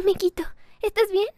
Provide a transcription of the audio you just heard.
Ay, Miquito, ¿estás bien?